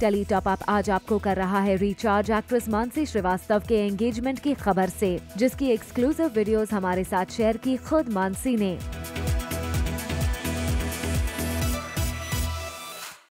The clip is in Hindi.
टेली टॉप अप आज आपको कर रहा है रिचार्ज एक्ट्रेस मानसी श्रीवास्तव के एंगेजमेंट की खबर से, जिसकी एक्सक्लूसिव वीडियोस हमारे साथ शेयर की खुद मानसी ने।